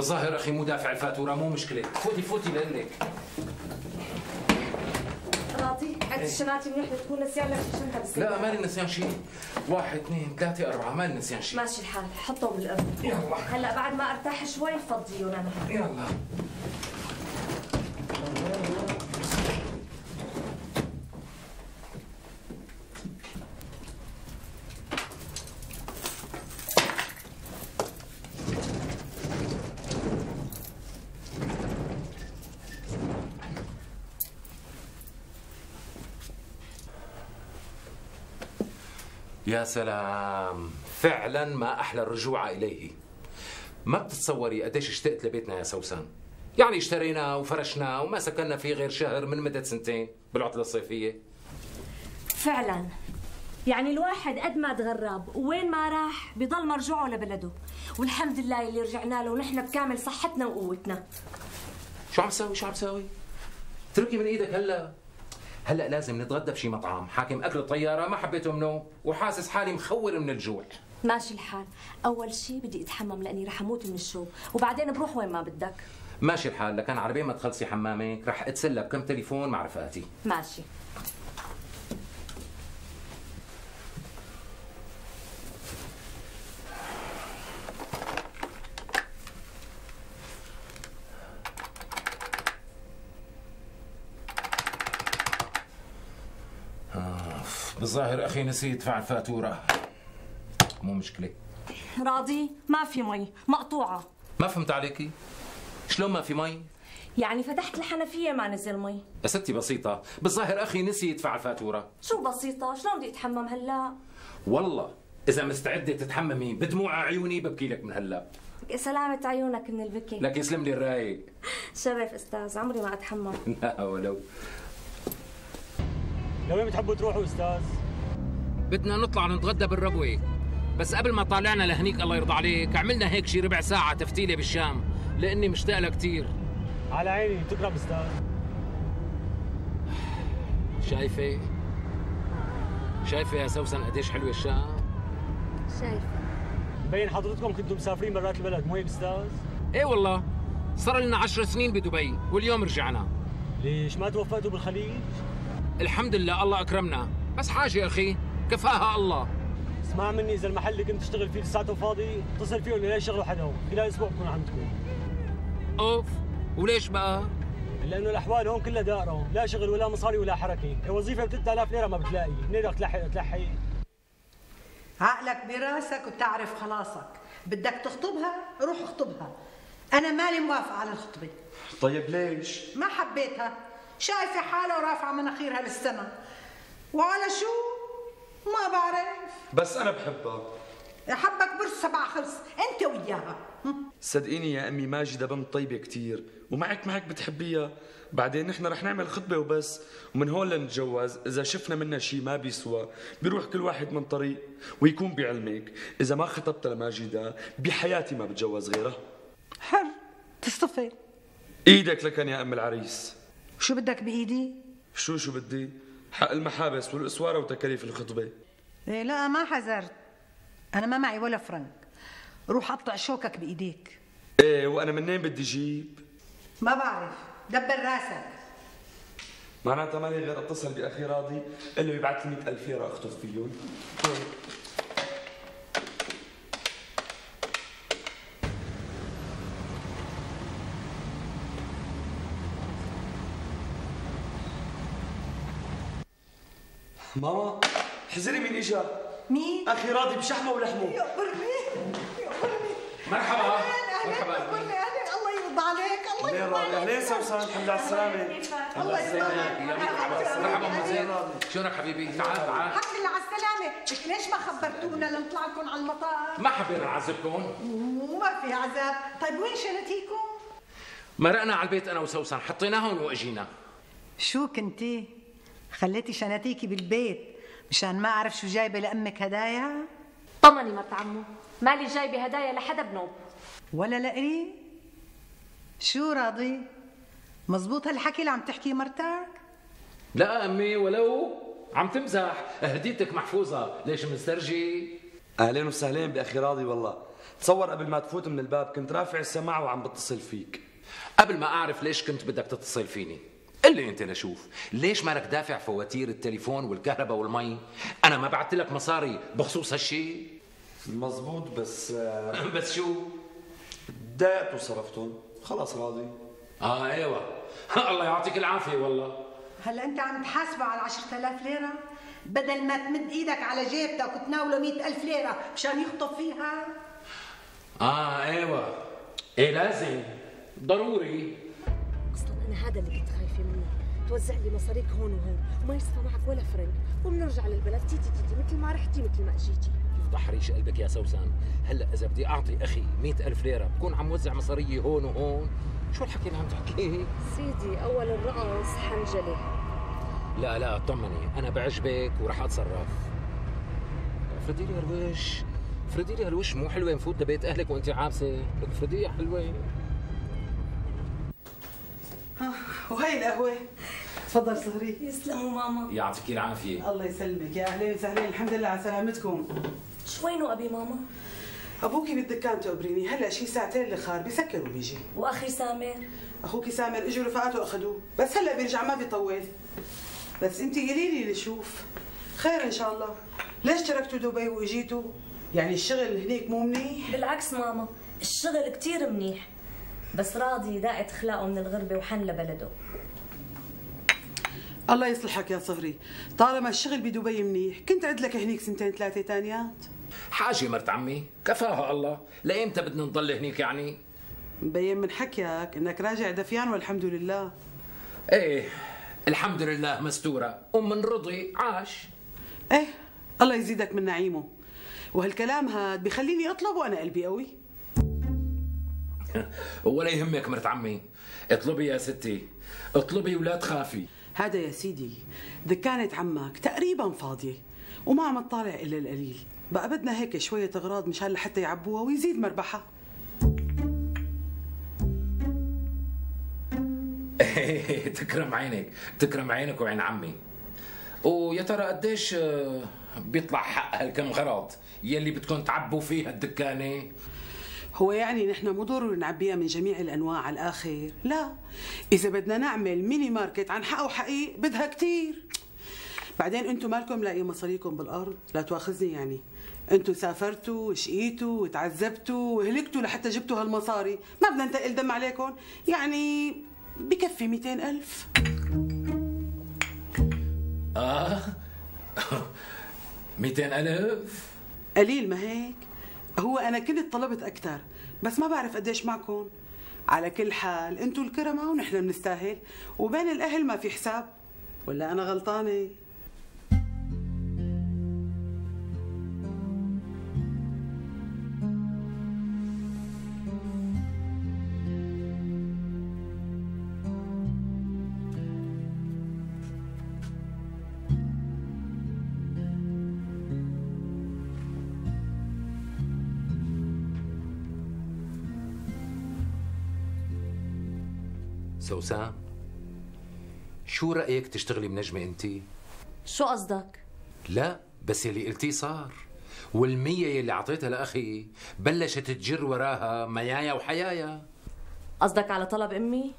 بالظاهر أخي مو دافع الفاتورة مو مشكلة. فوتي فوتي لك راضي عد الشنتات منيح تكون نسيان لك الشنطه بس. لا مالي نسيان شيء واحد اثنين ثلاثة أربعة مالي نسيان شيء ماشي الحال حطهم بالقبل يلا. هلأ بعد ما أرتاح شوي فضيهم. أنا يلا. يا سلام. فعلا ما أحلى الرجوع إليه. ما بتتصوري قديش اشتقت لبيتنا يا سوسن؟ يعني اشترينا وفرشنا وما سكننا فيه غير شهر من مدة سنتين بالعطلة الصيفية. فعلا. يعني الواحد قد ما تغرب وين ما راح بضل مرجوعه لبلده. والحمد لله اللي رجعنا له ونحن بكامل صحتنا وقوتنا. شو عم تسوي شو عم تسوي تركي من إيدك هلا. هلا لازم نتغدى بشي مطعم. حاكم أكل الطيارة ما حبيته منه وحاسس حالي مخور من الجوع. ماشي الحال. أول شيء بدي أتحمم لأني رح أموت من الشوق. وبعدين بروح وين ما بدك. ماشي الحال لكان على بين ما تخلصي حمامك رح أتسلى بكم تليفون مع رفقاتي ماشي. بالظاهر أخي نسيت ادفع الفاتوره مو مشكلة. راضي ما في مي. مقطوعة. ما فهمت عليكي شلون ما في مي؟ يعني فتحت الحنفية ما نزل مي. يا ستي بسيطة. بالظاهر أخي نسي يدفع الفاتورة شو بسيطة؟ شلون بدي أتحمم هلا؟ والله إذا مستعدة تتحممي بدموع عيوني ببكي لك من هلا. سلامة عيونك من البكي. لك يسلم لي الرايق. شرف أستاذ عمري ما أتحمم. لا ولو. لوين بتحبوا تروحوا أستاذ؟ بدنا نطلع نتغدى بالربوة بس قبل ما طالعنا لهنيك الله يرضى عليك عملنا هيك شي ربع ساعة تفتيلة بالشام لأني مشتاق لها كثير على عيني تكرم أستاذ شايفة؟ شايفة يا سوسن قديش حلوة الشام؟ شايف مبين حضرتكم كنتوا مسافرين برات البلد مو هيك أستاذ؟ إيه والله صار لنا عشر سنين بدبي واليوم رجعنا. ليش ما توفقتوا بالخليج؟ الحمد لله الله أكرمنا. بس حاجة أخي كفاها الله. اسمع مني إذا المحل اللي كنت تشتغل فيه لساته فاضي اتصل فيه ولا لا يشتغلوا حدهم خلال أسبوع بكون عندكم. أوف وليش بقى؟ لأنه الأحوال هون كلها دائرة لا شغل ولا مصاري ولا حركة. وظيفه ب 3000 ليرة ما بتلاقي. منين بدك تلحق تلحق. عقلك براسك وتعرف خلاصك. بدك تخطبها روح اخطبها. أنا مالي موافقة على الخطبة. طيب ليش؟ ما حبيتها. شايفة حالها ورافعة مناخيرها للسما. وعلى شو ما بعرف. بس أنا بحبها حبك برج سبع خلص. أنت وياها. صدقيني يا أمي ماجدة بنت طيبة كتير ومعك معك بتحبيها. بعدين نحن رح نعمل خطبة وبس ومن هون لنتجوز. إذا شفنا منا شي ما بيسوى بيروح كل واحد من طريق ويكون بعلمك. إذا ما خطبت لماجدة بحياتي ما بتجوز غيرها. حر. تصطفي إيدك لكن يا أم العريس. شو بدك بإيدي؟ شو شو بدي؟ حق المحابس والأسوارة وتكاليف الخطبة. إيه لا ما حذرت. أنا ما معي ولا فرنك. روح قطع شوكك بإيديك. إيه وأنا منين بدي جيب؟ ما بعرف. دبر راسك. معناتها مالي غير أتصل بأخي راضي قال له يبعث لي 100000 ليرة أخطب فيهم. ماما حزري مين اجا مين؟ أخي راضي بشحمة ولحمة. يقبرني يقبرني مرحبا. مرحبا. يقبرني عليك الله يرضى عليك الله يرضى عليك. اهلين سوسن الحمد لله على السلامه الله يرضى عليك. مرحبا أم زين شلونك حبيبي. تعال تعال. الحمد لله على السلامة، لك ليش ما خبرتونا؟ لنطلع لكم على المطار؟ ما حبينا نعذبكم وما في عذاب، طيب وين شنتيكم؟ مرقنا على البيت أنا وسوسن. حطيناهم وإجينا. شو كنتي؟ خليتي شناتيكي بالبيت مشان ما أعرف شو جايبة لأمك هدايا؟ طمني مرت عمو مالي جايبة هدايا لحدا بنوب ولا لقري؟ شو راضي؟ مزبوط هالحكي اللي عم تحكي مرتك؟ لا أمي ولو عم تمزح هديتك محفوظة ليش مسترجي أهلين وسهلين بأخي راضي والله تصور قبل ما تفوت من الباب كنت رافع السماعة وعم بتصل فيك قبل ما أعرف ليش كنت بدك تتصل فيني قل لي انت لشوف ليش مالك دافع فواتير التليفون والكهرباء والمي؟ أنا ما بعت لك مصاري بخصوص هالشيء مزبوط بس بس شو؟ ضايقت وصرفتهم. خلاص راضي. آه إيوه. الله يعطيك العافية والله. هلا أنت عم تحاسبه على 10000 ليرة؟ بدل ما تمد إيدك على جيبتك وتناوله 100000 ليرة مشان يخطب فيها؟ آه إيوه. إيه لازم. ضروري. هذا اللي كنت خايفة منه. توزع لي مصاريك هون وهون وما يصفى معك ولا فرنك. وبنرجع للبلد. تيجي تيجي مثل ما رحتي مثل ما اجيتي. يفضح ريش قلبك يا سوسن هلا إذا بدي أعطي أخي مئة ألف ليرة بكون عم وزع مصاريي هون وهون. شو الحكي اللي عم تحكيه سيدي أول الرقص حنجله لا لا اطمني أنا بعجبك وراح أتصرف. افردي لي هالوش افردي لي هالوش مو حلوة نفوت لبيت أهلك وأنت عابسة. لك افردي حلوة. وهي القهوة تفضل صهري يسلموا ماما. يعطيك العافية. الله يسلمك. يا أهلين وسهلين الحمد لله على سلامتكم. شو وينه أبي ماما. ابوكي بالدكان تقبريني هلا شي ساعتين الآخر بيسكر وبيجي وأخي سامر. أخوكي سامر إجوا رفقاته اخذوه بس هلا بيرجع ما بيطول. بس أنت قولي لي لشوف. خير إن شاء الله. ليش تركتوا دبي وإجيتوا؟ يعني الشغل هنيك مو منيح؟ بالعكس ماما الشغل كتير منيح. بس راضي داقت اخلاقه من الغربة وحن لبلده. الله يصلحك يا صهري طالما الشغل بدبي منيح كنت عد لك هنيك سنتين ثلاثة تانيات؟ حاجة مرت عمي. كفاها الله. لايمتى بدنا نضل هنيك يعني؟ مبين من حكيك إنك راجع دفيان والحمد لله. إيه الحمد لله مستورة. ومن رضي عاش. إيه الله يزيدك من نعيمه. وهالكلام هاد بخليني أطلب وأنا قلبي قوي. ولا يهمك مرت عمي. اطلبي يا ستي. اطلبي ولا تخافي. هذا يا سيدي دكانة عمك تقريبا فاضية وما عم تطالع إلا القليل بقى بدنا هيك شوية أغراض مشان لحتى يعبوها ويزيد مربحها تكرم عينك تكرم عينك وعين عمي. ويا ترى قديش آه، بيطلع حق هالكم غراض يلي بدكم تعبوا فيها الدكانه هو يعني نحن مو ضروري نعبيها من جميع الأنواع على الآخر. لا. إذا بدنا نعمل ميني ماركت عن حق وحقيق بدها كتير. بعدين أنتم مالكم لاقي مصاريكم بالأرض؟ لا تواخذني يعني. أنتم سافرتوا وشقيتوا وتعذبتوا وهلكتوا لحتى جبتوا هالمصاري. ما بدنا نتقل دم عليكم. يعني بكفي 200 ألف. آه. 200 ألف؟ قليل ما هيك؟ هو أنا كنت طلبت أكثر بس ما بعرف قديش معكم. على كل حال أنتم الكرمة ونحن بنستاهل وبين الأهل ما في حساب. ولا أنا غلطانة سوسن شو رأيك تشتغلي منجمة انت؟ شو قصدك؟ لا بس يلي قلتيه صار. والمية يلي عطيتها لأخي بلشت تجر وراها ميايا وحيايا. قصدك على طلب أمي؟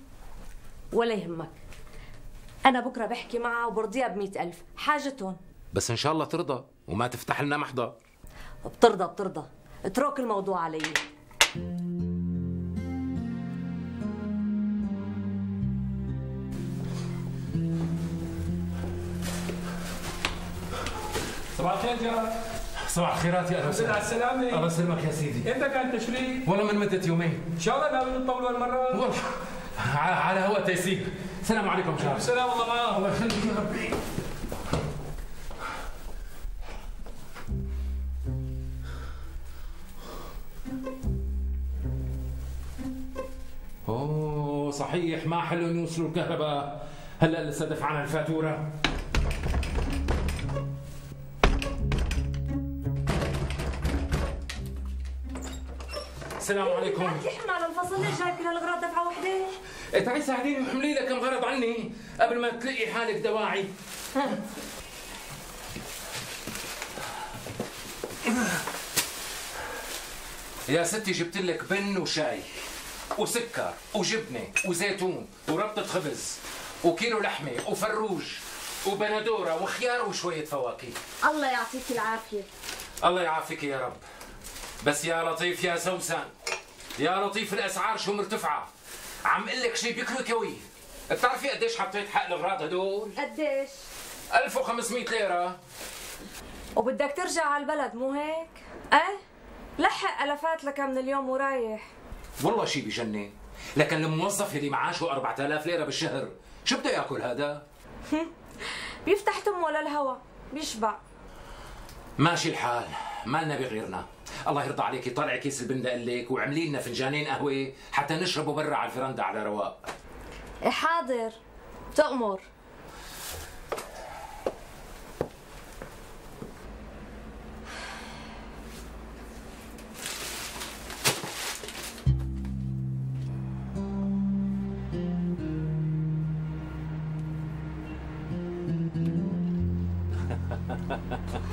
ولا يهمك. أنا بكرة بحكي معها وبرضيها بمئة ألف. حاجتهم. بس إن شاء الله ترضى وما تفتح لنا محضر. بترضى بترضى. اترك الموضوع علي. صباح الخير صباح الخيرات يا الحمد لله على السلامة الله يسلمك يا سيدي. إمتى كان التشريف؟ والله من مدة يومين؟ إن شاء الله ناويين نطولوا هالمرة والله. على هواء تيسير. السلام عليكم شارع السلام الله. معاه الله يخليك يا ربي. أوه صحيح ما حلو يوصلوا الكهرباء. هلا لسه دفعنا الفاتورة. السلام عليكم. لحم على الفصل ليش جايب كل هالغراض دفعة وحده إيه تعي ساعديني حملي لك كم غرض عني. قبل ما تلاقي حالك دواعي. يا ستي جبت لك بن وشاي وسكر وجبنة وزيتون وربطة خبز وكيلو لحمة وفروج وبندورة وخيار وشوية فواكه. الله يعطيك العافية. الله يعافيك يا رب. بس يا لطيف يا سوسن يا لطيف الأسعار شو مرتفعه عم أقول لك شيء بياكلوا كوي. بتعرفي قديش حطيت حق الأغراض هدول؟ قديش؟ 1500 ليرة. وبدك ترجع على البلد مو هيك؟ إيه؟ لحق ألافات لك من اليوم ورايح. والله شيء بجنن. لكن الموظف اللي معاشه 4000 ليرة بالشهر شو بده يأكل هذا؟ بيفتح تمه للهوا بيشبع. ماشي الحال. مالنا بغيرنا الله يرضى عليكي طلعي كيس البن لك وعملي لنا فنجانين قهوة حتى نشربه برا على الفرندا على رواق. إيه حاضر. تأمر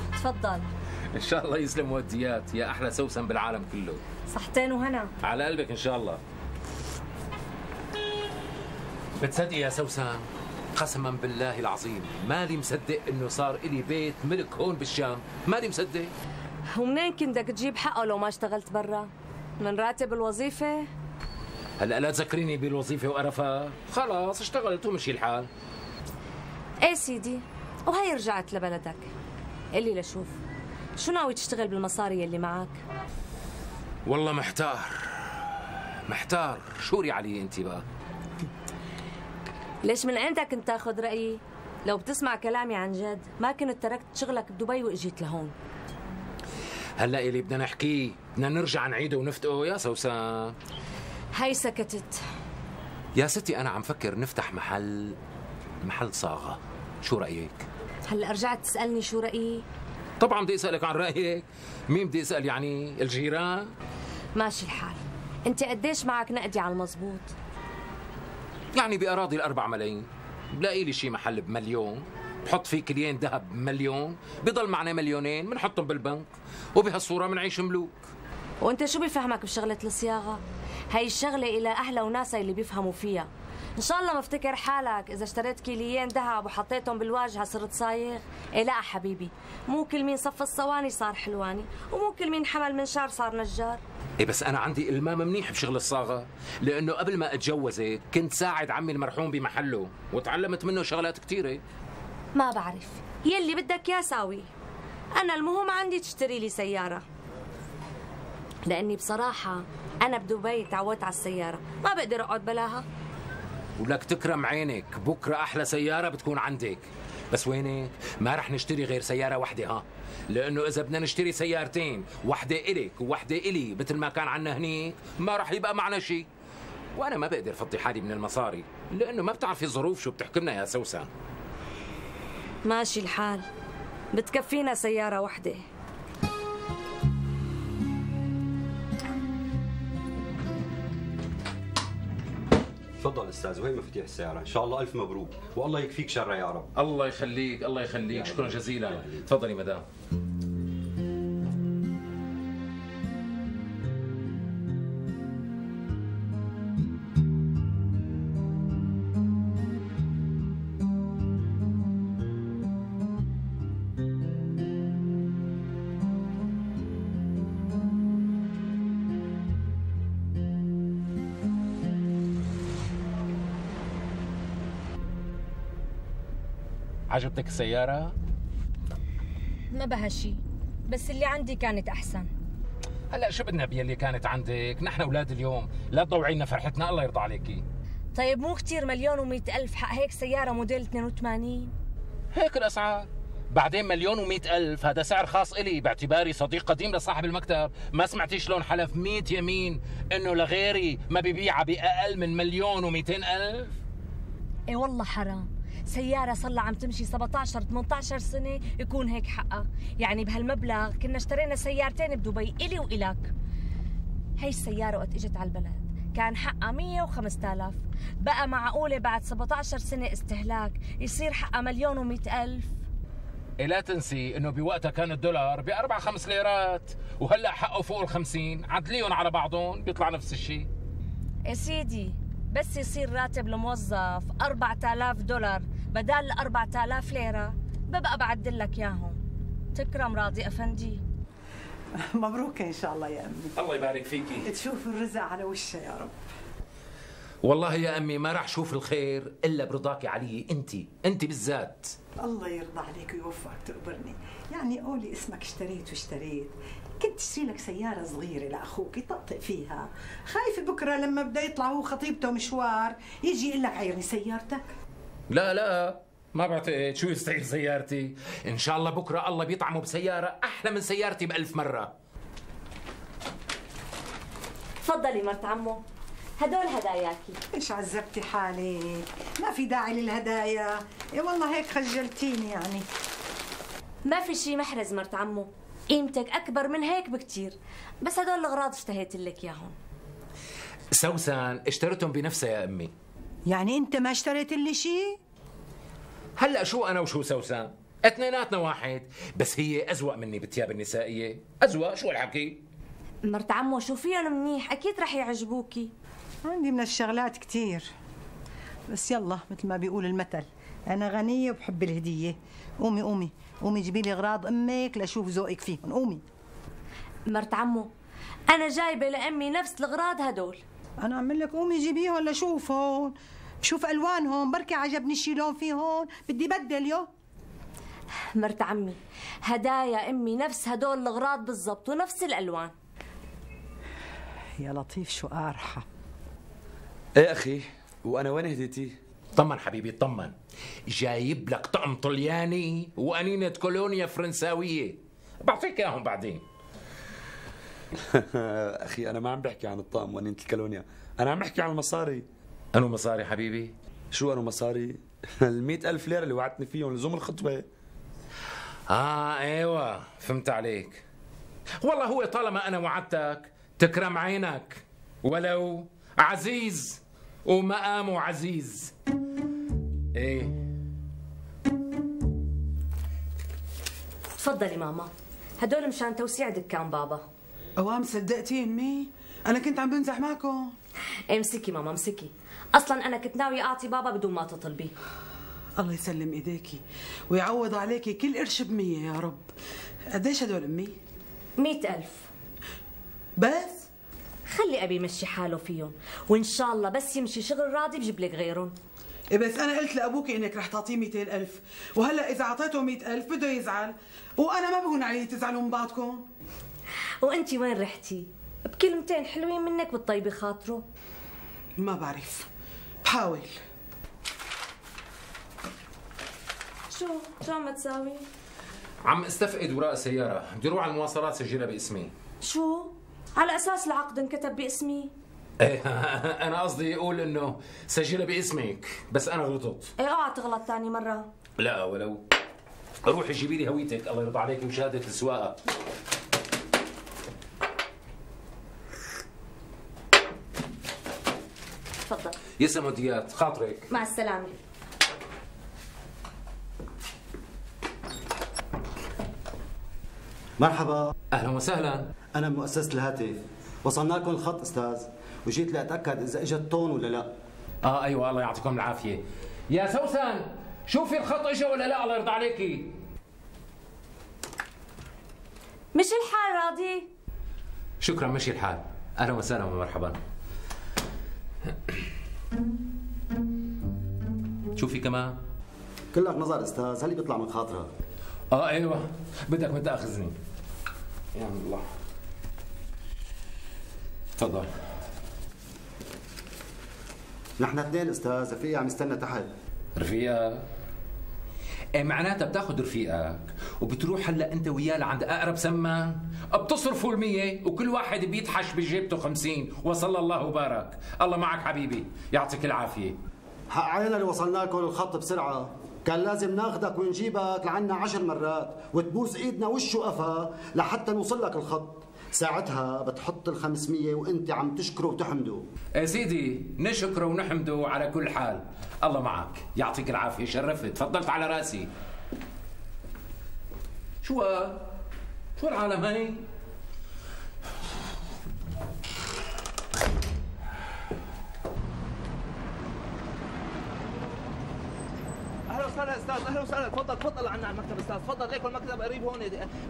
تفضل. ان شاء الله يسلم وديات. يا أحلى سوسن بالعالم كله. صحتين وهنا. على قلبك إن شاء الله. بتصدقي يا سوسن؟ قسما بالله العظيم مالي مصدق إنه صار إلي بيت ملك هون بالشام. مالي مصدق؟ ومنين كنت بدك تجيب حقه لو ما اشتغلت برا؟ من راتب الوظيفة؟ هلأ لا تذكريني بالوظيفة وقرفها؟ خلاص اشتغلت ومشي الحال. إيه سيدي وهي رجعت لبلدك. قلي لشوف. شو ناوي تشتغل بالمصاري اللي معك؟ والله محتار. محتار. شوري علي انت بقى؟ ليش من عندك كنت تاخذ رأيي؟ لو بتسمع كلامي عن جد ما كنت تركت شغلك بدبي وإجيت لهون. هلأ اللي بدنا نحكيه بدنا نرجع نعيده ونفتقه يا سوسن هاي سكتت. يا ستي أنا عم فكر نفتح محل محل صاغة. شو رأيك؟ هلأ رجعت تسألني شو رأيي؟ طبعا بدي أسألك عن رأيك. مين بدي أسأل؟ يعني الجيران؟ ماشي الحال. أنت قديش معك نقدي على المزبوط؟ يعني بأراضي الأربع ملايين. بلاقي لي شي محل بمليون. بحط فيه كليين ذهب بمليون. بضل معنا مليونين. بنحطهم بالبنك. وبهالصورة بنعيش ملوك. وأنت شو بفهمك بشغلة الصياغة؟ هاي الشغلة إلى أهلها وناسها اللي بيفهموا فيها. إن شاء الله ما افتكر حالك. إذا اشتريت كيليين ذهب وحطيتهم بالواجهة صرت صايغ. إيه لا حبيبي مو كل مين صف الصواني صار حلواني ومو كل مين حمل منشار صار نجار. إيه بس أنا عندي إلمام منيح بشغل الصاغة لأنه قبل ما اتجوزك كنت ساعد عمي المرحوم بمحله وتعلمت منه شغلات كثيره ما بعرف يلي بدك يا ساوي. أنا المهم عندي تشتري لي سيارة. لأني بصراحة أنا بدبي تعودت على السيارة ما بقدر أقعد بلاها. ولك تكرم عينك. بكرة أحلى سيارة بتكون عندك. بس وينك ما رح نشتري غير سيارة واحدة ها؟ لأنه إذا بدنا نشتري سيارتين واحدة إلك وواحده إلي مثل ما كان عنا هنيك ما رح يبقى معنا شيء. وأنا ما بقدر فضي حالي من المصاري لأنه ما بتعرفي الظروف شو بتحكمنا يا سوسن ماشي الحال. بتكفينا سيارة واحدة تفضل أستاذ وهي مفاتيح السيارة. إن شاء الله ألف مبروك. والله يكفيك شرها يا رب. الله يخليك الله يخليك. شكرا جزيلا. تفضلي مدام. عجبتك السيارة؟ ما بها شي بس اللي عندي كانت أحسن. هلا شو بدنا باللي كانت عندك؟ نحن أولاد اليوم لا تضوعي لنا فرحتنا الله يرضى عليكي. طيب مو كتير مليون ومئة ألف حق هيك سيارة موديل 82 هيك الأسعار. بعدين مليون ومئة ألف هذا سعر خاص إلي باعتباري صديق قديم لصاحب المكتب. ما سمعتي شلون حلف مئة يمين إنه لغيري ما ببيعها بأقل من مليون ومئتين ألف؟ إيه والله حرام. سيارة صار لها عم تمشي 17 18 سنة يكون هيك حقها، يعني بهالمبلغ كنا اشترينا سيارتين بدبي إلي وإلك. هي السيارة وقت إجت على البلد. كان حقها 100 و5000 بقى معقولة بعد 17 سنة استهلاك يصير حقها مليون و ألف؟ إيه لا تنسي إنه بوقتها كان الدولار بأربع خمس ليرات. وهلأ حقه فوق الخمسين. عدليهم على بعضهم بيطلع نفس الشيء. يا سيدي بس يصير راتب الموظف 4000 دولار. بدل ال 4000 ليرة. ببقى بعدل لك إياهم. تكرم راضي أفندي. مبروك إن شاء الله يا أمي. الله يبارك فيكي. تشوف الرزق على وشها يا رب. والله يا أمي ما راح شوف الخير إلا برضاكي علي أنت أنت بالذات. الله يرضى عليك ويوفقك تقبرني. يعني قولي اسمك اشتريت واشتريت. كنت تشتري لك سيارة صغيرة لأخوك يطقطق فيها. خايفة بكرة لما بده يطلع هو خطيبته مشوار يجي يقول لك عيرني سيارتك. لا لا ما بعتقد شو يستعير سيارتي. إن شاء الله بكرة الله بيطعمه بسيارة أحلى من سيارتي بألف مرة. تفضلي مرت عمو. هدول هداياكي. إيش عذبتي حالك؟ ما في داعي للهدايا. يا والله هيك خجلتيني يعني. ما في شي محرز مرت عمو. قيمتك أكبر من هيك بكتير. بس هدول الأغراض اشتهيت لك إياهم. سوسن اشتريتهم بنفسها يا أمي. يعني انت ما اشتريت لي شيء؟ هلا شو أنا وشو سوسن اثنيناتنا واحد. بس هي أزوق مني بالثياب النسائية. أزوق؟ شو الحكي؟ مرت عمو شو فيهم منيح؟ أكيد رح يعجبوكي. عندي من الشغلات كتير. بس يلا مثل ما بيقول المثل. أنا غنية وبحب الهدية. قومي قومي. قومي جيبي لي أغراض أمك لأشوف ذوقك فيهم. قومي. مرت عمو أنا جايبة لأمي نفس الأغراض هدول. أنا أعمل لك قومي جيبيهم لشوف هون. بشوف الوانهم بركي عجبني شي لون فيهم بدي بدل يو. مرت عمي هدايا أمي نفس هدول الأغراض بالضبط ونفس الألوان. يا لطيف شو قارحة. إيه أخي وأنا وين هديتي؟ طمن حبيبي طمن. جايب لك طقم طلياني وأنينة كولونيا فرنساوية. بعطيك إياهم بعدين. أخي أنا ما عم بحكي عن الطقم وانينة الكالونيا. أنا عم بحكي عن المصاري أنو مصاري حبيبي؟ شو أنا مصاري؟ ال ألف ليرة اللي وعدتني فيهم لزوم الخطبة. آه أيوة فهمت عليك. والله هو طالما أنا وعدتك تكرم عينك. ولو عزيز ومقامه عزيز. إيه. تفضلي ماما. هدول مشان توسيع دكان بابا. اوام صدقتي امي أنا كنت عم بمزح معكم. امسكي ماما امسكي. أصلا أنا كنت ناوي أعطي بابا بدون ما تطلبي. الله يسلم إيديكي ويعوض عليكي كل قرش بمية يا رب. قديش هدول أمي؟ مئة ألف. بس؟ خلي أبي يمشي حاله فيهم وإن شاء الله بس يمشي شغل راضي بجيب لك غيرهم إيه بس أنا قلت لأبوك إنك رح تعطيه 200 ألف وهلأ إذا أعطيته 100 ألف بده يزعل وأنا ما بهون علي تزعلوا من بعضكم. وأنت وين رحتي؟ بكلمتين حلوين منك بتطيبي خاطره ما بعرف. بحاول. شو؟ شو عم تساوي؟ عم استفقد وراء سيارة. بدي أروح على المواصلات سجلها باسمي. شو؟ على أساس العقد انكتب باسمي؟ إيه أنا قصدي أقول إنه سجلها باسمك بس أنا غلطت. إيه أوعى تغلط تاني مرة. لا ولو. روحي جيبي لي هويتك. الله يرضى عليك وشهادة السواقة تفضل يسلم وديات. خاطرك. مع السلامة. مرحبا. أهلا وسهلا. أنا مؤسسه الهاتف. وصلنا لكم الخط أستاذ. وجيت لأتأكد إذا اجت طون ولا لا. آه أيوه الله يعطيكم العافية. يا سوسن شوفي الخط اجى ولا لا الله يرضى عليكي مش الحال راضي؟ شكرا مشي الحال. أهلا وسهلا ومرحبا. شوفي كمان. كلك نظر أستاذ هل بيطلع من خاطرها؟ آه أيوه. بدك ما تأخذني. يا الله تفضل. نحن اثنين أستاذ رفيقي عم يستنى تحت. رفيقك إيه معناتها بتاخذ رفيقك وبتروح هلأ أنت وياه لعند أقرب سمان. بتصرفوا المية وكل واحد بيتحش بجيبته خمسين. وصلى الله وبارك. الله معك حبيبي. يعطيك العافية. حق علينا اللي وصلنا لكم الخط بسرعة. كان لازم ناخذك ونجيبك لعنا عشر مرات وتبوس إيدنا وش وقفا لحتى نوصل لك الخط. ساعتها بتحط ال 500 وانت عم تشكره وتحمده. يا سيدي نشكره ونحمده على كل حال. الله معك. يعطيك العافية شرفت. تفضلت على رأسي. شو؟ شو العالم هي؟ وسهلا أستاذ أهلا وسهلا. تفضل تفضل عنا على المكتب أستاذ. تفضل ليك المكتب قريب هون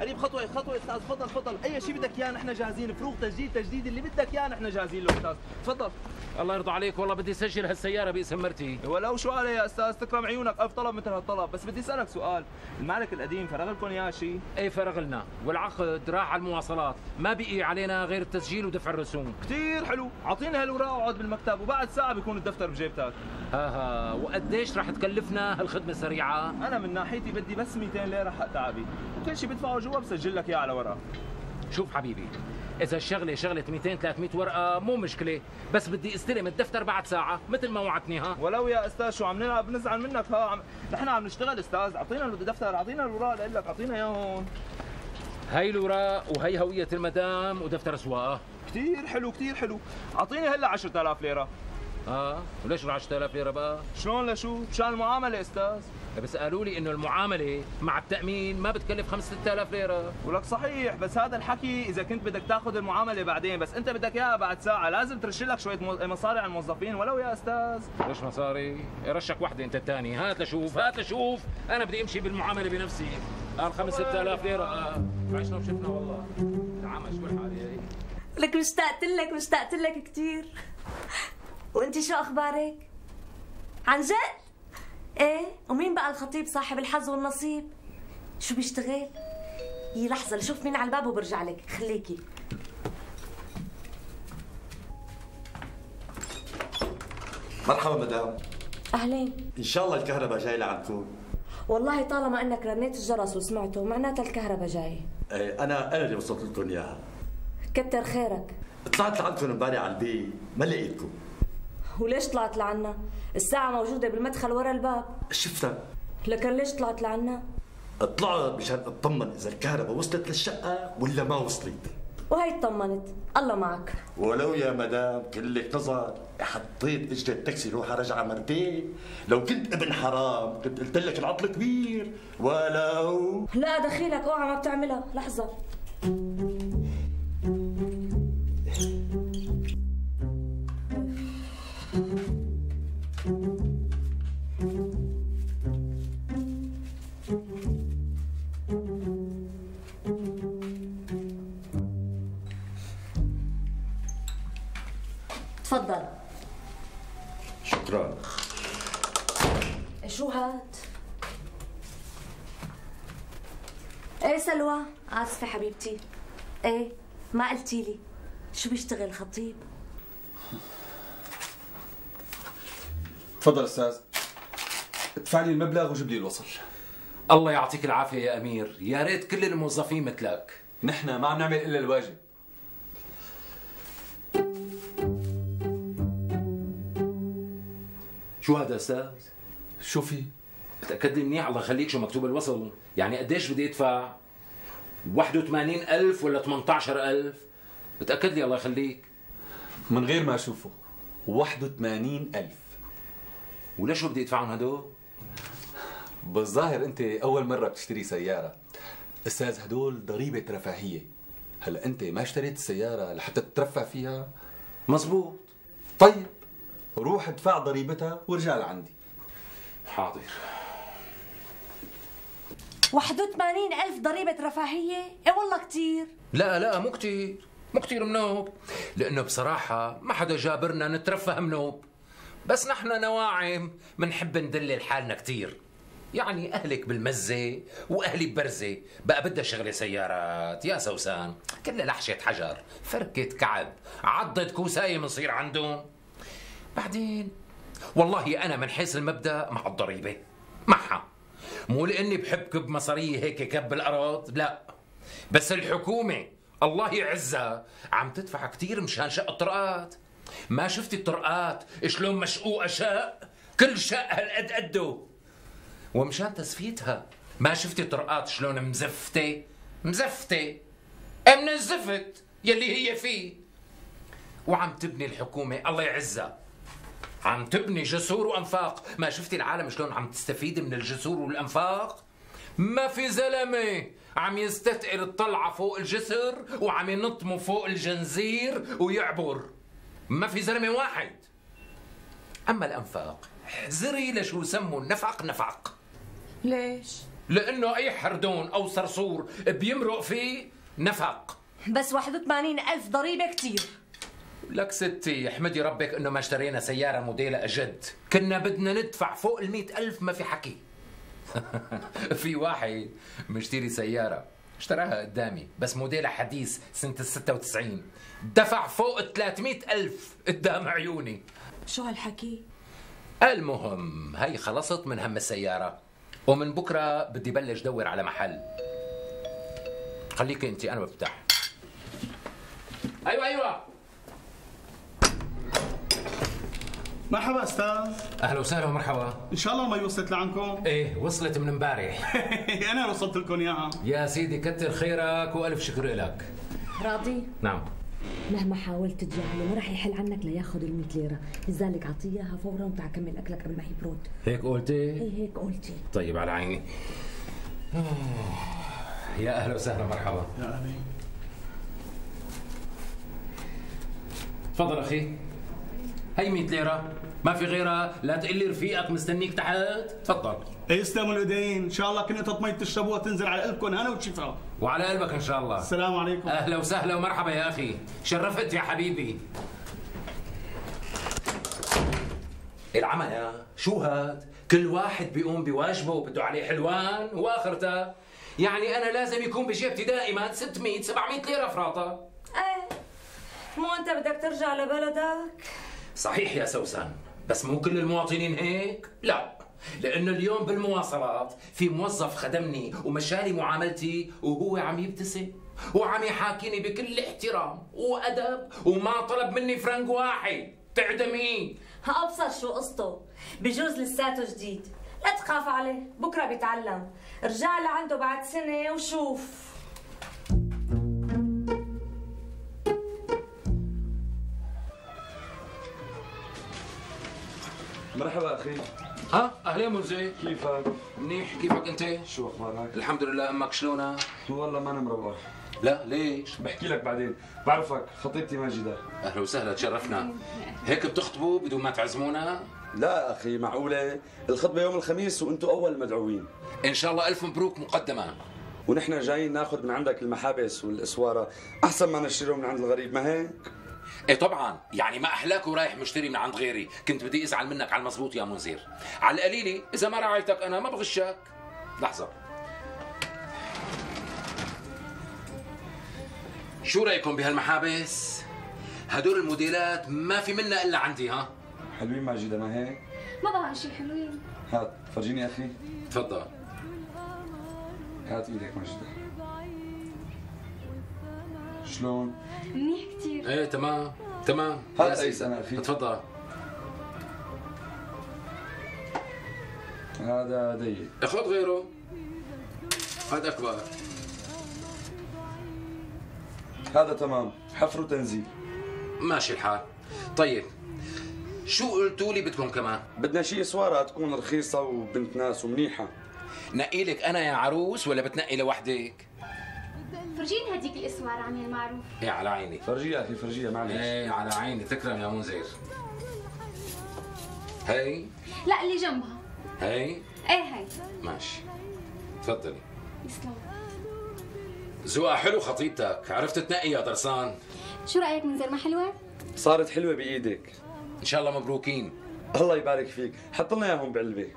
قريب خطوة خطوة أستاذ. تفضل تفضل. أي شيء بدك إياه نحن جاهزين. فروغ تجديد تجديد اللي بدك إياه نحن جاهزين له أستاذ. تفضل. الله يرضى عليك. والله بدي أسجل هالسيارة باسم مرتي. ولو شو عليه يا أستاذ تكرم عيونك. ألف طلب مثل هالطلب. بس بدي أسألك سؤال. المالك القديم فرغ لكم إياه شيء؟ إيه فرغ لنا والعقد راح على المواصلات. ما بقي علينا غير التسجيل ودفع الرسوم. كثير حلو. أعطيني هالوراق وأقعد بالمكتب. وبعد ساعة بيكون الدفتر بجيبتك. ها ها. وقديش رح تكلفنا هالخدمة السريعه أنا من ناحيتي بدي بس 200 ليرة حق تعبي. وكل شيء بدفعه جوا بسجل لك إياه على ورق شوف حبيبي إذا الشغلة شغلة 200 300 ورقة مو مشكلة. بس بدي استلم الدفتر بعد ساعة مثل ما وعدتني ها؟ ولو يا أستاذ شو عم نلعب بنزعل منك ها؟ عم... نحن عم نشتغل أستاذ. أعطينا الدفتر أعطينا الوراق لك أعطينا إياه هون. هاي الوراق وهي هوية المدام ودفتر سواقة. كثير حلو كثير حلو. أعطيني هلا 10000 ليرة. آه. وليش 10000 ليرة بقى؟ شلون لشو؟ مشان المعاملة أستاذ. بس قالوا لي إنه المعاملة مع التأمين ما بتكلف 5 6000 ليرة. ولك صحيح بس هذا الحكي إذا كنت بدك تاخذ المعاملة بعدين بس أنت بدك إياها بعد ساعة. لازم ترش لك شوية مصاري على الموظفين ولو يا أستاذ. ليش مصاري؟ رشك وحدة أنت الثاني هات لشوف هات لشوف. أنا بدي أمشي بالمعاملة بنفسي. قال 5 6000 ليرة. آه. عشنا وشفنا والله. تعال شو الحال هي لك مشتقت لك مشتقت لك كثير وانت شو أخبارك؟ عن جد إيه؟ ومين بقى الخطيب صاحب الحظ والنصيب؟ شو بيشتغل؟ يي لحظة لشوف مين على الباب وبرجع لك خليكي. مرحبا مدام. أهلين. إن شاء الله الكهرباء جاي لعندكم. والله طالما إنك رنيت الجرس وسمعته معناتها الكهرباء جاية إيه أنا أنا اللي وصلت لكم إياها. كتر خيرك. طلعت لعندكم امبارح على البيت ما لقيتكم. وليش طلعت لعنا؟ الساعة موجودة بالمدخل ورا الباب. شفتها. لكن ليش طلعت لعنا؟ طلعت مشان اطمن إذا الكهرباء وصلت للشقة ولا ما وصلت. وهي اطمنت. الله معك. ولو يا مدام كلك نظر حطيت اجرة التاكسي روحها رجعة مرتين لو كنت ابن حرام كنت قلت لك العطل كبير. ولو لا دخيلك. اوعى ما بتعملها. لحظة. شو بيشتغل خطيب؟ تفضل أستاذ. ادفع لي المبلغ وجيب لي الوصل. الله يعطيك العافية يا أمير. يا ريت كل الموظفين مثلك. نحن ما عم نعمل إلا الواجب. شو هذا أستاذ؟ شو في؟ تاكد لي منيح؟ الله يخليك شو مكتوب الوصل. يعني قديش بدي أدفع؟ 81000 ولا 18000 تاكد لي الله يخليك. من غير ما أشوفه. 81000 وليش بدي ادفعهم هدول؟ بالظاهر أنت أول مرة بتشتري سيارة. أستاذ هدول ضريبة رفاهية. هلا أنت ما اشتريت السيارة لحتى تترفع فيها؟ مزبوط طيب روح ادفع ضريبتها وارجع لعندي. حاضر. 81 ألف ضريبة رفاهية؟ إيه والله كتير. لا لا مو كتير. مو كتير منوب. لأنه بصراحة ما حدا جابرنا نترفه منوب. بس نحن نواعم منحب ندلل حالنا كتير. يعني أهلك بالمزة وأهلي ببرزة. بقى بدها شغلة سيارات. يا سوسان كلها لحشة حجر فركة كعب. عضة كوساية بنصير عندهم. بعدين والله أنا من حيث المبدأ مع الضريبة. معها. مو لأني بحب كب مصاريه هيك كب الأرض لا. بس الحكومة الله يعزها. عم تدفع كتير مشان شق الطرقات. ما شفتي الطرقات؟ شلون مشقوقة شق؟ كل شق هالقد قده. ومشان تسفيتها ما شفتي الطرقات شلون مزفتة؟ مزفتة. من الزفت يلي هي فيه. وعم تبني الحكومة الله يعزها. عم تبني جسور وأنفاق. ما شفتي العالم شلون عم تستفيد من الجسور والأنفاق؟ ما في زلمة. عم يستثقل الطلعة فوق الجسر وعم ينط من فوق الجنزير ويعبر. ما في زلمة واحد. أما الأنفاق احذري لشو سموا النفق نفق ليش؟ لأنه أي حردون أو صرصور بيمرق فيه نفق. بس 81 ألف ضريبة كتير. لك ستي احمدي ربك إنه ما اشترينا سيارة موديلها أجد. كنا بدنا ندفع فوق المئة ألف ما في حكي. في واحد مشتري سيارة اشتراها قدامي بس موديلها حديث سنة ال 96 دفع فوق 300 ألف قدام عيوني. شو هالحكي؟ المهم هي خلصت من هم السيارة ومن بكرة بدي بلش دور على محل. خليك انت أنا بفتح. أيوه أيوه. مرحبا أستاذ. أهلا وسهلا ومرحبا. إن شاء الله ما وصلت لعندكم إيه وصلت من امبارح. أنا وصلت لكم اياها يا سيدي كتر خيرك وألف شكر لك. راضي؟ نعم. مهما حاولت تجاهله ما رح يحل عنك لياخذ ال 100 ليرة، لذلك اعطيه إياها فورا وتعال كمل أكلك قبل ما يبرد. هيك قلتي؟ إيه هيك قلتي. طيب على عيني. يا أهلا وسهلا مرحبا يا أهلا تفضل أخي. هي 100 ليرة. ما في غيرها. لا تقول لي رفيقك مستنيك تحت. تفضل. يسلموا الايدين إن شاء الله كنتوا مي تشربوها تنزل على قلبكم هنا وشفاء وعلى قلبك إن شاء الله. السلام عليكم. أهلا وسهلا ومرحبا يا أخي. شرفت يا حبيبي. العمى يا شو هاد؟ كل واحد بيقوم بواجبه وبده عليه حلوان واخرتها يعني أنا لازم يكون بجيبتي دائما 600 700 ليرة فراطة. إيه مو أنت بدك ترجع لبلدك؟ صحيح يا سوسن بس مو كل المواطنين هيك؟ لا لأنه اليوم بالمواصلات في موظف خدمني ومشالي معاملتي وهو عم يبتسم وعم يحاكيني بكل احترام وأدب وما طلب مني فرنك واحد. تعدمي. أبصر شو قصته. بجوز لساته جديد. لا تخاف عليه بكرة بيتعلم. ارجع لعنده بعد سنة وشوف. مرحبا أخي. ها؟ أهلين مرزي كيفك؟ منيح؟ كيفك أنت؟ شو أخبارك؟ الحمد لله أمك شلونها؟ والله ما أنا مروح. لا ليش؟ بحكي لك بعدين. بعرفك خطيبتي ماجدة. أهلا وسهلا تشرفنا. هيك بتخطبوا بدون ما تعزمونا؟ لا أخي معقولة؟ الخطبة يوم الخميس وأنتم أول المدعوين إن شاء الله ألف مبروك مقدما. ونحن جايين ناخذ من عندك المحابس والأسوارة. أحسن ما نشتريهم من عند الغريب ما هيك؟ إيه طبعا. يعني ما احلاك ورايح مشتري من عند غيري. كنت بدي أزعل منك على المزبوط يا منذر على القليلة إذا ما راعيتك أنا ما بغشك لحظة. شو رأيكم بهالمحابس؟ هدول الموديلات ما في منا إلا عندي ها؟ حلوين ماجدة ما هيك؟ ما بقى شيء حلوين. هات فرجيني أخي. تفضل. هات إيدك ماجدة شلون؟ منيح كثير إيه تمام. تمام. سيدي. ايس أنا أخي تفضل. هذا ضيق خذ غيره. هذا أكبر. هذا تمام. حفر وتنزيل. ماشي الحال. طيب شو قلتوا لي بدكم كمان؟ بدنا شيء اسواره تكون رخيصة وبنت ناس ومنيحة. نقي لك أنا يا عروس ولا بتنقي لوحدك؟ فرجيني هديك الاسوار عمي المعروف. إيه على عيني. فرجيها أخي فرجيها معلش إيه على عيني. تكرم يا منذر. هي لا اللي جنبها. هي إيه هي ماشي. تفضلي. يسلم. ذوقها حلو خطيبتك. عرفت تنقي يا درسان. شو رأيك منزل ما حلوة؟ صارت حلوة بإيدك. إن شاء الله مبروكين. الله يبارك فيك. حط لنا إياهم بعلبه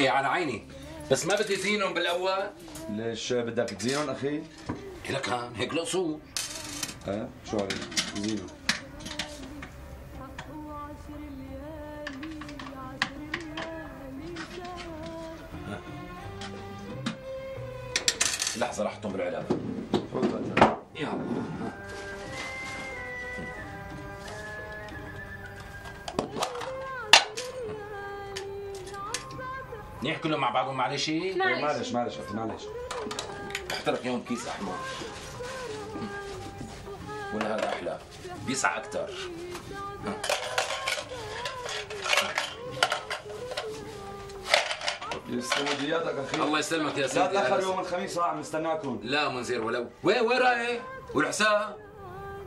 إيه على عيني. بس ما بدي زينهم بالأول. ليش بدك تزينهم أخي؟ لك هان هيك الاصول ها؟ شو عليك؟ زينهم لحظة رح احطهم بالعلب تفضل. يلا. منيح كلهم مع بعضهم معلش معلش. معلش معلش لك يوم كيس أحمر. ولا هذا أحلى. بيسعى أكثر يسلمك أخي. الله يسلمك يا سيدي لا تأخر يوم الخميس ساعه بنستناكم لا منذر ولو وين وين رايح؟ والحساب؟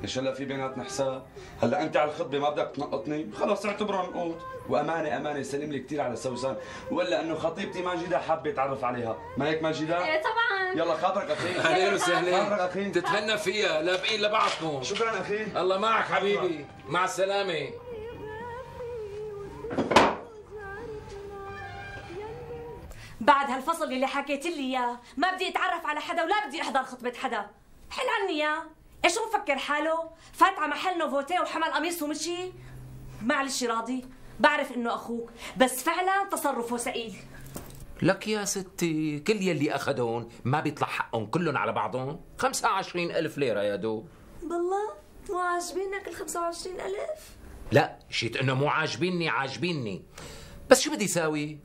إيش هلا في بيناتنا حساب. هلأ أنت على الخطبة ما بدك تنقطني؟ خلص اعتبرها نقوط وامانه أمانة سلم لي كثير على سوسن ولا إنه خطيبتي ماجدة حابة يتعرف عليها. ما هيك ماجدة؟ إيه طبعا. يلا خاطرك أخي. أهلين وسهلين. خاطرك أخي. تتهنى فيها لابقين لبعضكم. شكرا أخي. الله معك حبيبي. مع السلامة. بعد هالفصل اللي حكيت لي إياه ما بدي أتعرف على حدا ولا بدي أحضر خطبة حدا. حل عني يا إيش مفكر حاله؟ فات على محل نوفوتي وحمل قميص ومشي. معلش راضي بعرف إنه أخوك بس فعلا تصرفه ثقيل لك يا ستي كل يلي أخذون ما بيطلع حقهم كلهم على بعضهم؟ 25 ألف ليرة يا دوب بالله؟ مو عاجبينك ال 25000 لا شيت إنه مو عاجبيني عاجبيني. بس شو بدي ساوي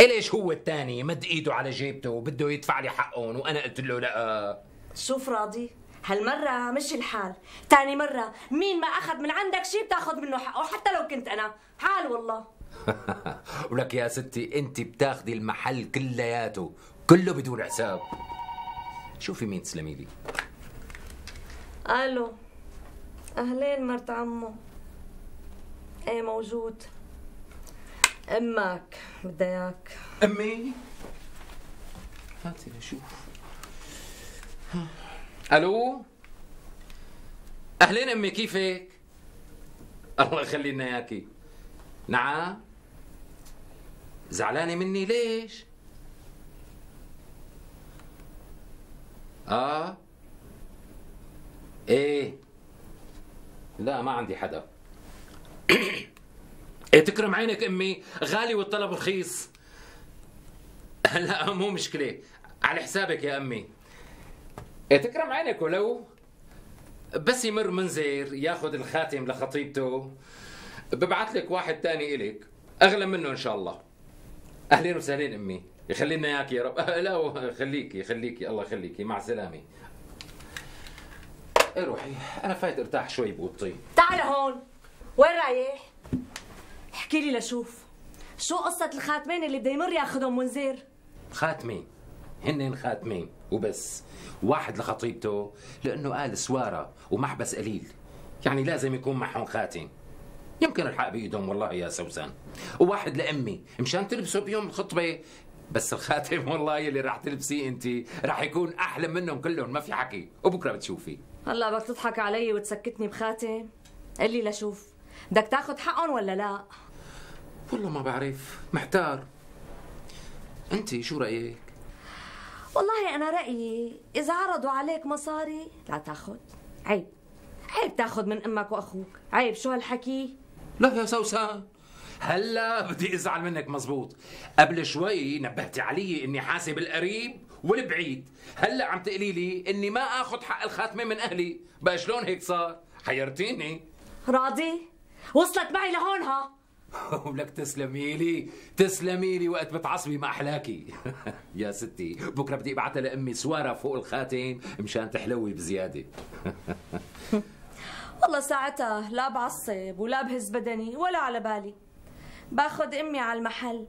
ليش هو الثاني مد إيده على جيبته وبده يدفع لي حقهم وأنا قلت له لا. شوف راضي هالمرة مش الحال. تاني مرة مين ما أخذ من عندك شيء بتاخذ منه حقه حتى لو كنت أنا. حال والله. ولك يا ستي انت بتاخدي المحل كلياته. كله بدون حساب. شوفي مين تسلمي لي. ألو. أهلين مرت عمو. إيه موجود. أمك. بدها إياك. أمي. هاتي لشوف ألو. أهلين أمي كيفك؟ الله يخلي لنا إياكي. نعم؟ زعلانة مني ليش؟ آه. إيه. لا ما عندي حدا. إيه تكرم عينك أمي. غالي والطلب رخيص. لا مو مشكلة. على حسابك يا أمي. إيه تكرم عينك ولو. بس يمر منزر ياخذ الخاتم لخطيبته. ببعث لك واحد تاني إلك. أغلى منه إن شاء الله. أهلين وسهلين أمي. يخلي لنا إياك يا رب. لا خليكي خليكي الله يخليكي مع السلامة. إيه روحي؟ أنا فايت ارتاح شوي بوطي تعال هون. وين رايح؟ احكي لي لشوف. شو قصة الخاتمين اللي بده يمر ياخذهم منذر؟ خاتمين. هن خاتمين. وبس. واحد لخطيبته لأنه قال سوارة ومحبس قليل. يعني لازم يكون معهم خاتم. يمكن الحق بإيدهم والله يا سوسن وواحد لأمي مشان تلبسه بيوم الخطبه بس الخاتم والله اللي راح تلبسيه أنت راح يكون أحلى منهم كلهم ما في حكي. وبكرة بتشوفي. هلا بدك تضحك علي وتسكتني بخاتم؟ قل لي لشوف بدك تاخذ حقهم ولا لا؟ والله ما بعرف محتار. أنت شو رأيك؟ والله أنا رأيي إذا عرضوا عليك مصاري لا تاخذ عيب عيب تاخذ من أمك وأخوك. عيب شو هالحكي؟ لا يا سوسن هلا بدي ازعل منك مزبوط. قبل شوي نبهتي علي إني حاسب القريب والبعيد. هلا عم تقولي لي إني ما آخذ حق الخاتمة من أهلي. بقى شلون هيك صار؟ حيرتيني. راضي؟ وصلت معي لهون ها؟ ولك تسلمي لي. تسلمي لي وقت بتعصبي مع أحلاكي. يا ستي بكرة بدي أبعتها لأمي سوارة فوق الخاتم مشان تحلوي بزيادة. والله ساعتها لا بعصب ولا بهز بدني ولا على بالي. باخذ أمي على المحل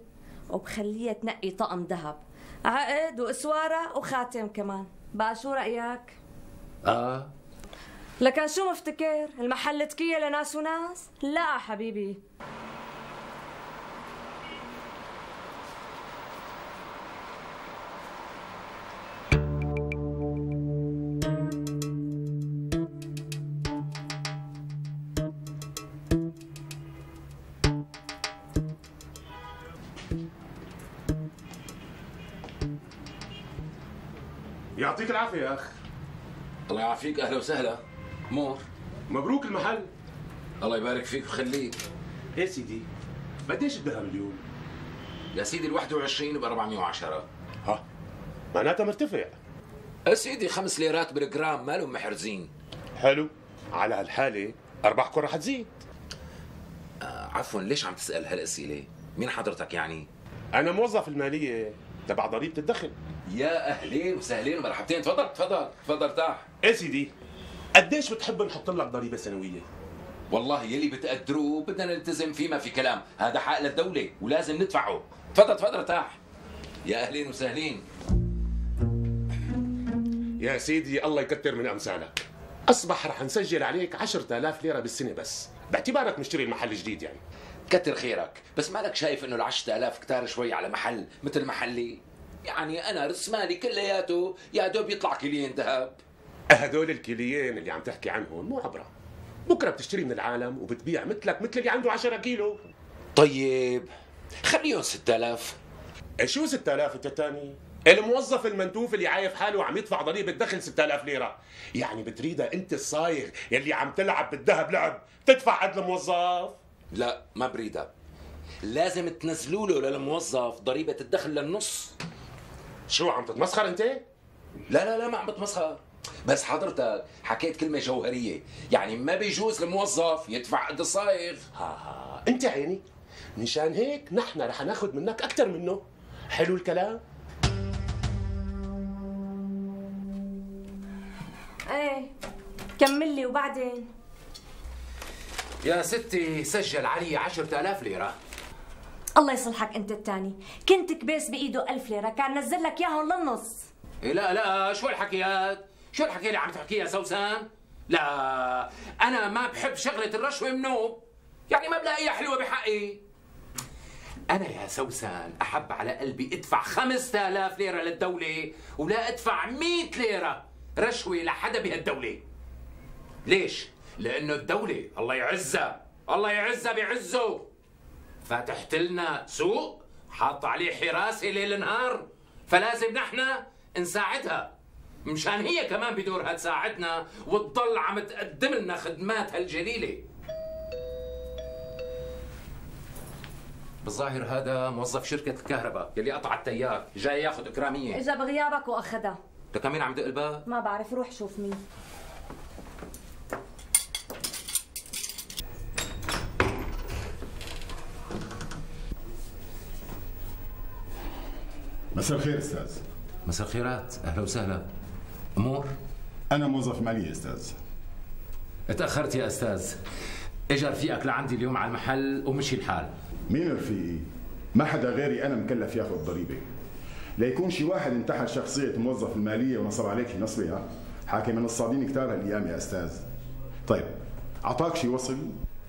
وبخليها تنقي طقم ذهب عقد وأسوارة وخاتم كمان. بقى شو رأيك؟ آه. لكن شو مفتكر؟ المحل تكية لناس وناس؟ لا حبيبي. يعطيك العافية يا أخ الله يعافيك أهلا وسهلا. مور. مبروك المحل. الله يبارك فيك ويخليك. إيه سيدي؟ قديش الذهب اليوم؟ يا سيدي ال 21 ب 410 ها. معناتها مرتفع. يا سيدي خمس ليرات بالجرام مالهم محرزين. حلو. على هالحالة أرباحكم رح تزيد آه عفوا ليش عم تسأل هالأسئلة؟ مين حضرتك يعني؟ أنا موظف المالية تبع ضريبة الدخل. يا أهلين وسهلين ومرحبتين. تفضل تفضل تفضل ارتاح إيه سيدي؟ قديش بتحب نحط لك ضريبة سنوية؟ والله يلي بتقدروه بدنا نلتزم فيه ما في كلام. هذا حق للدولة ولازم ندفعه. تفضل تفضل ارتاح يا أهلين وسهلين. يا سيدي الله يكتر من أمثالك. أصبح رح نسجل عليك 10000 ليرة بالسنة بس. باعتبارك مشتري المحل جديد يعني. كتر خيرك. بس مالك شايف إنه ال 10000 كتار شوي على محل مثل محلي؟ يعني أنا رس مالي كلياته يا دوب يطلع كيلين ذهب. هدول الكيليين اللي عم تحكي عنهم مو عبرة. بكره بتشتري من العالم وبتبيع مثلك مثل اللي عنده 10 كيلو. طيب خليهم 6000 شو 6000 أنت تاني الموظف المنتوف اللي عايف حاله وعم يدفع ضريبة دخل 6000 ليرة. يعني بتريدها أنت الصايغ يلي عم تلعب بالذهب لعب تدفع قد الموظف؟ لا ما بريدها لازم تنزلوا له للموظف ضريبة الدخل للنص. شو عم تتمسخر انت؟ لا لا لا ما عم بتمسخر. بس حضرتك حكيت كلمة جوهرية. يعني ما بيجوز الموظف يدفع قد الصايغ. ها ها انت عيني. مشان هيك نحن رح ناخذ منك أكثر منه. حلو الكلام؟ إيه كمل لي وبعدين. يا ستي سجل علي 10000 ليرة. الله يصلحك أنت الثاني كنت كبيس بإيده ألف ليرة كان نزل لك اياهم للنص. إيه لا لا شو الحكيات شو الحكي اللي عم تحكيها سوسان؟ لا أنا ما بحب شغلة الرشوة منوب يعني ما بلاقيها حلوة بحقي. أنا يا سوسن أحب على قلبي أدفع 5000 ليرة للدولة ولا أدفع 100 ليرة رشوة لحدا بهالدولة. ليش؟ لأنه الدولة الله يعزها الله يعزها بعزه. فتحت لنا سوق حاط عليه حراسة ليل نهار فلازم نحن نساعدها. مشان هي كمان بدورها تساعدنا وتضل عم تقدم لنا خدماتها الجليلة. بالظاهر هذا موظف شركة الكهرباء يلي قطع التيار جاي ياخذ إكرامية إجا بغيابك واخدها لك مين عم دق الباب؟ ما بعرف روح شوف مين. مساء الخير أستاذ. مساء الخيرات. أهلا وسهلا. أمور؟ أنا موظف ماليه أستاذ. تاخرت يا أستاذ. اجى رفيقك لعندي اليوم على المحل ومشي الحال. مين رفيقي ما حدا غيري أنا مكلف ياخذ ضريبة. ليكون شي واحد انتحل شخصية موظف المالية ونصب عليك شي نصبه ها حاكي من الصابين كتار هالأيام يا أستاذ. طيب اعطاك شي وصل؟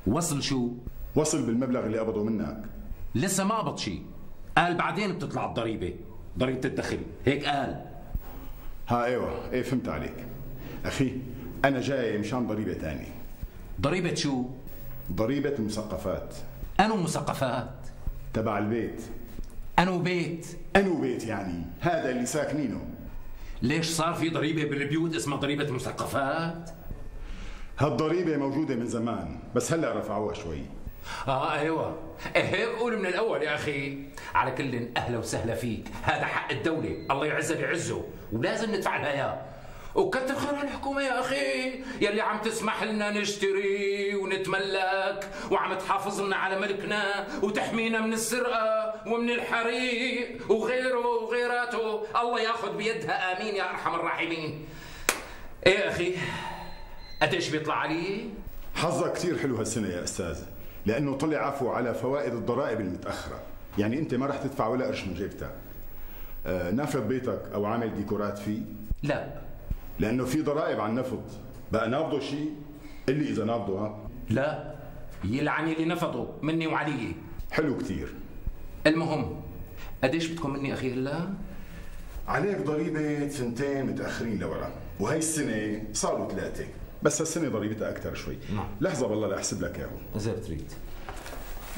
وصل شو؟ وصل بالمبلغ اللي قبضه منك. لسه ما قبض شيء قال بعدين بتطلع الضريبة. ضريبه الدخل هيك قال. ها إيوه إيه فهمت عليك. أخي أنا جاي مشان ضريبة تانية. ضريبة شو؟ ضريبة المثقفات. أنو مثقفات تبع البيت. أنو بيت؟ أنو بيت يعني؟ هذا اللي ساكنينه. ليش صار في ضريبة بالبيوت اسمها ضريبة مثقفات هالضريبة موجودة من زمان بس هلأ رفعوها شوي. آه أيوه. إيه هيك قول من الأول يا أخي. على كل أهلا وسهلا فيك. هذا حق الدولة. الله يعزها بعزه ولازم ندفع لها اياه وكتر خير الحكومة يا أخي. يلي عم تسمح لنا نشتري ونتملك وعم تحافظ لنا على ملكنا وتحمينا من السرقة ومن الحريق وغيره وغيراته. الله ياخذ بيدها. آمين يا أرحم الراحمين. يا أخي قديش بيطلع علي؟ حظك كثير حلو هالسنة يا أستاذ. لأنه طلع عفو على فوائد الضرائب المتأخرة يعني أنت ما رح تدفع ولا قرش من جيبتك آه نافض بيتك أو عامل ديكورات فيه؟ لا. لأنه في ضرائب على النفط بقى نابضه شيء؟ اللي إذا نابضه ها؟ لا. يلعن اللي نفضوا مني وعلي. حلو كثير المهم قديش بدكم مني أخي هلا؟ عليك ضريبة سنتين متأخرين لورا. وهي السنة صاروا ثلاثة. بس هالسنة ضريبتها أكثر شوي. نعم. لحظة والله لأحسب لك إياهم إذا بتريد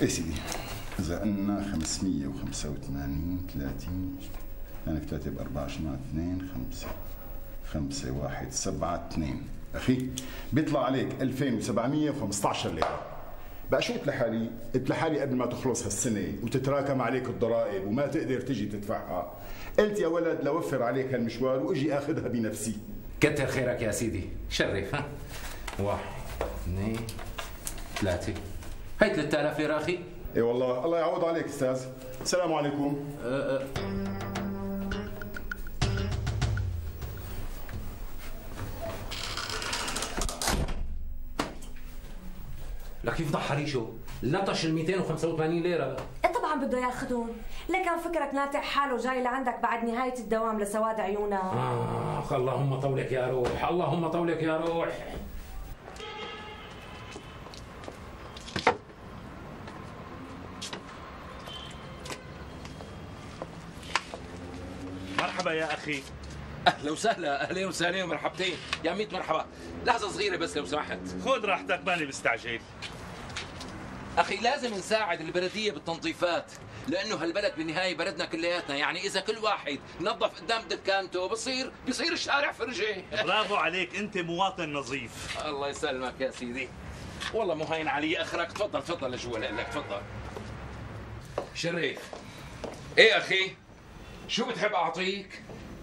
إيه سيدي. إذا قلنا 585 30 يعني كاتب 24 2 5 5 1 7 2 أخي بيطلع عليك 2715 ليرة. بقى شو قلت لحالي؟ قلت لحالي قبل ما تخلص هالسنة وتتراكم عليك الضرائب وما تقدر تجي تدفعها. قلت يا ولد لوفر عليك هالمشوار وإجي آخذها بنفسي. كتر خيرك يا سيدي. شرف ها؟ واحد اثنين ثلاثة. هي 3000 ليرة أخي إي والله الله يعوض عليك أستاذ. السلام عليكم. أه أه. لك كيف ضحى ريشو لطش ال 285 ليرة. إيه طبعا بده ياخذهم لكن فكرك ناتع حاله جاي لعندك بعد نهاية الدوام لسواد عيونك آخ اللهم طولك يا روح اللهم طولك يا روح. مرحبا يا أخي. أهلا وسهلا أهلين وسهلين ومرحبتين يا ميت مرحبا. لحظة صغيرة بس لو سمحت. خذ راحتك ماني مستعجل. أخي لازم نساعد البلدية بالتنظيفات. لأنه هالبلد بالنهاية بلدنا كلياتنا. يعني إذا كل واحد نظف قدام دكانته بصير بصير الشارع فرجه برافو عليك. أنت مواطن نظيف. الله يسلمك يا سيدي. والله مو هين علي أخرك. تفضل تفضل لجوا لك. تفضل. شريف. إيه أخي؟ شو بتحب أعطيك؟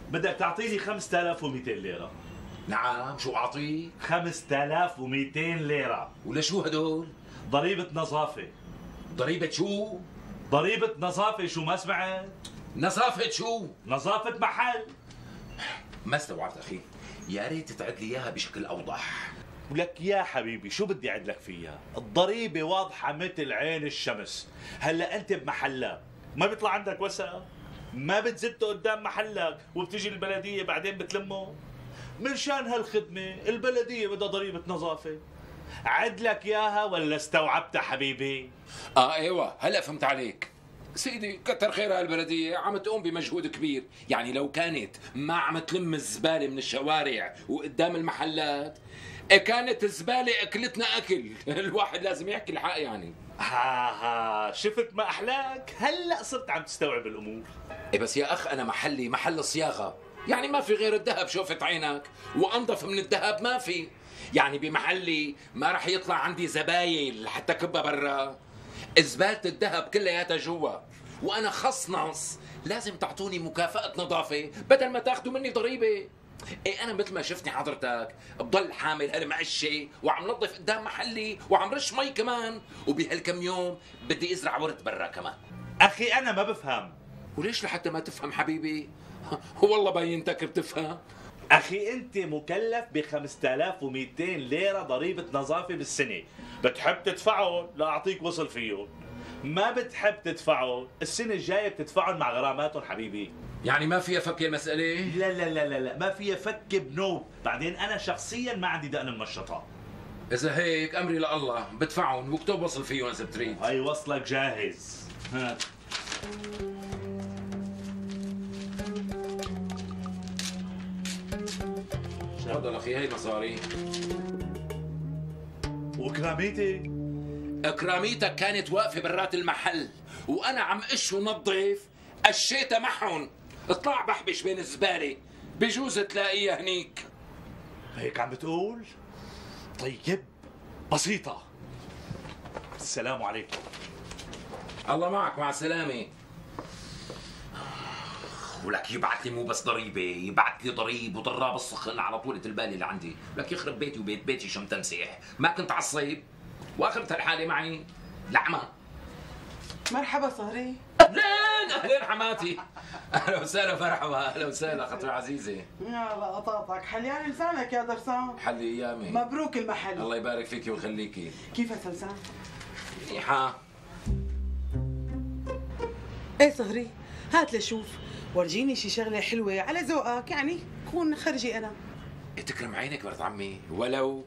بدك تعطيني 5200 ليرة. نعم. شو أعطيك؟ 5200 ليرة. ولشو هدول؟ ضريبة نظافة. ضريبة شو؟ ضريبة نظافة شو ما سمعت نظافة شو؟ نظافة محل. ما استوعبت أخي. يا ريت تعد لي إياها بشكل أوضح. ولك يا حبيبي شو بدي أعد لك فيها؟ الضريبة واضحة مثل عين الشمس. هلأ أنت بمحلك. ما بيطلع عندك وسخ ما بتزته قدام محلك وبتجي البلدية بعدين بتلمه. من شان هالخدمة البلدية بدها ضريبة نظافة. عد لك اياها ولا استوعبتها حبيبي؟ آه أيوه. هلا فهمت عليك. سيدي كتر خيرها البلدية. عم تقوم بمجهود كبير. يعني لو كانت ما عم تلم الزبالة من الشوارع وقدام المحلات إيه كانت الزبالة أكلتنا أكل؟ الواحد لازم يحكي الحق يعني. ها ها. شفت ما أحلاك؟ هلأ صرت عم تستوعب الأمور. إيه بس يا أخ أنا محلي محل صياغة. يعني ما في غير الذهب شوفت عينك. وأنظف من الذهب ما في. يعني بمحلي ما رح يطلع عندي زبايل حتى كبها برا. زبالة الذهب كلياتها جوا. وأنا خصنص لازم تعطوني مكافأة نظافة بدل ما تاخذوا مني ضريبة. إيه أنا مثل ما شفتني حضرتك بضل حامل هالمعشة وعم نظف قدام محلي وعم رش مي كمان. وبهالكم يوم بدي أزرع ورد برا كمان. أخي أنا ما بفهم. وليش لحتى ما تفهم حبيبي؟ والله باينتك بتفهم. أخي أنت مكلف ب 5200 ليرة ضريبة نظافة بالسنة. بتحب تدفعهم لا أعطيك وصل فيهم ما بتحب تدفعهم السنة الجاية بتدفعهم مع غراماتهم حبيبي. يعني ما فيها فك المسألة؟ لا لا لا لا لا. ما فيها فك بنوب. بعدين أنا شخصيا ما عندي دقن منشطه إذا هيك أمري لله. بدفعهم. واكتب وصل فيهم اذا بتريد. هاي وصلك جاهز. ها. تفضل أخي هي مصاري. وكراميتي؟ كراميتك كانت واقفة برات المحل وأنا عم قش ونظف قشيتها معهم. اطلع بحبش بين الزباله بجوز تلاقيها هنيك. هيك عم بتقول؟ طيب بسيطة. السلام عليكم. الله معك مع السلامة. ولك يبعث لي مو بس ضريبة يبعث لي ضريب وضراب السخن على طولة البال اللي عندي لك يخرب بيتي وبيت بيتي شم تمسيح ما كنت عصيب واخرت الحالة معي. لعمه مرحبا صهري. اهلين أهلين حماتي. أهلا وسهلا مرحبا أهلا وسهلا خطوة عزيزه يا الله حليان لسانك يا درسان حلي أيامي. مبروك المحل. الله يبارك فيكي ويخليكي. كيف سلسان؟ منيحة إيه صهري هات لشوف ورجيني شي شغلة حلوة. على ذوقك يعني كون خرجي أنا. تكرم عينك مرت عمي ولو.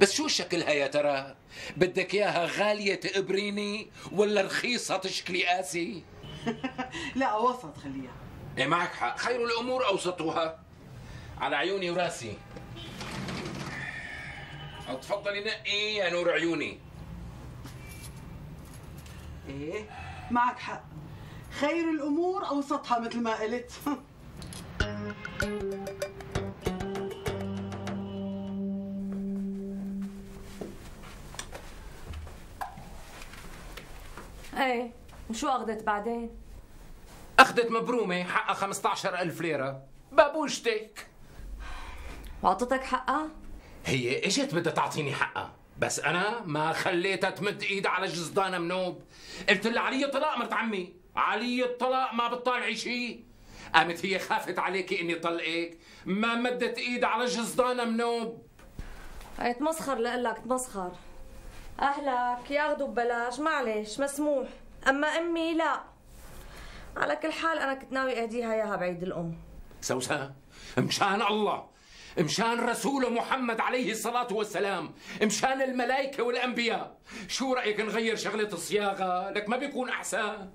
بس شو شكلها يا ترى؟ بدك إياها غالية تقبريني ولا رخيصة تشكلي قاسي؟ لا وسط خليها. إيه معك حق. خير الأمور أوسطها. على عيوني وراسي. تفضلي نقي يا نور عيوني. إيه معك حق. خير الأمور أوسطها مثل ما قلت. إيه وشو أخذت بعدين؟ أخذت مبرومة حقها 15000 ليرة. بابوشتك وأعطتك حقها؟ هي إجت بدها تعطيني حقها. بس أنا ما خليتها تمد ايدها على جزدانها منوب. قلت لها علي الطلاق مرت عمي. علي الطلاق ما بتطالعي شيء قامت هي خافت عليكي إني طلقك. ما مدت ايدها على جزدانها منوب. إيه تمسخر لقلك تمسخر. أهلك ياخذوا ببلاش معلش مسموح. أما أمي لا. على كل حال أنا كنت ناوي أهديها إياها بعيد الأم. سوسن مشان الله مشان رسوله محمد عليه الصلاة والسلام مشان الملائكة والأنبياء. شو رأيك نغير شغلة الصياغة؟ لك ما بيكون أحسن.